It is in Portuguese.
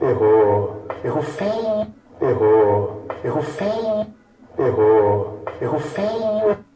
errou, errou feio, errou, errou feio, errou, errou feio.